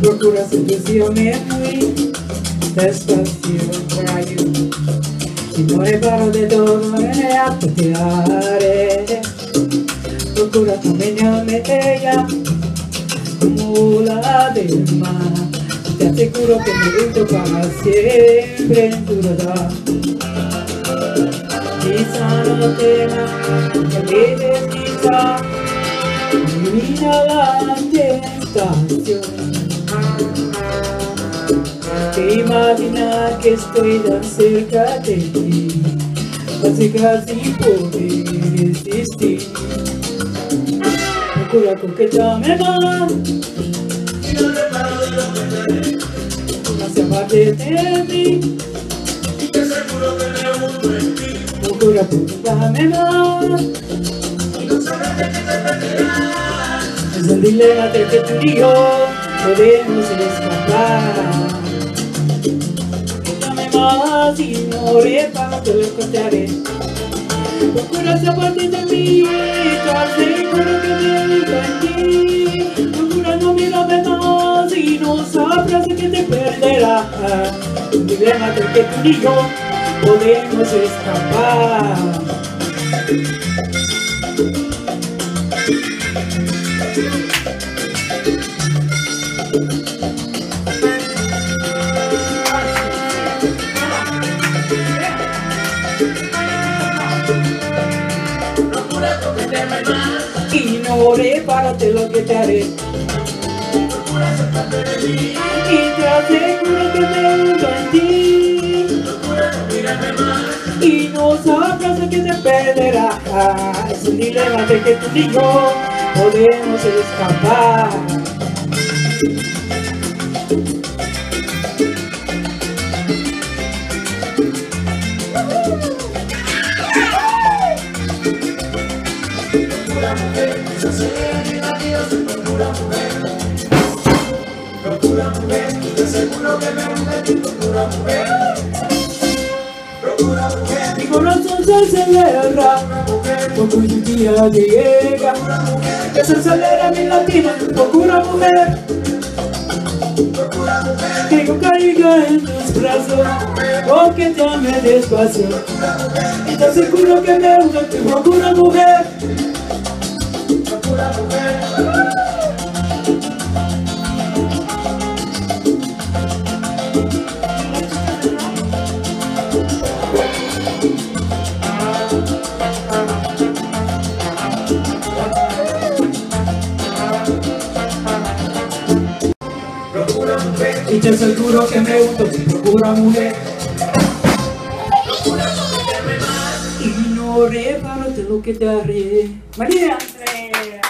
Despacio me fui, despacio rayo Y no reparo de todo, me apotearé Procura acompañarme ella como la del mar Te aseguro que me gusto para siempre en tu verdad. Quizá no que me desquita Mira la tentación Te imaginar que estoy tan cerca de ti Casi casi poder resistir Procura coquetearme más Hacia parte de mí. Procura preguntarme más Es el dilema del que tú y yo podemos escapar. Dame más y no reparo, te lo contaré Procura esa parte de mí, te seguro que me en ti. Procura no mirarme más y no sabrás que te perderás Un dilema del que tú y yo podemos escapar Y no repárate lo que te haré. Y te aseguro que me hundo en ti. Y no sabrás de que te perderás Es un dilema de que tú y yo podemos escapar Procura mujer, te aseguro que me hunde Procura mujer Procura mujer Mi corazón se acelera Cuando un día llega Que se acelera mi latido Procura mujer Procura mujer. Que yo caiga en tus brazos O que te ame despacio. Y te aseguro que me hunde Procura mujer Procura mujer. Procura mujer Y te aseguro que me hundo Procura mujer. Y no reparo de lo que te haré. María Yeah.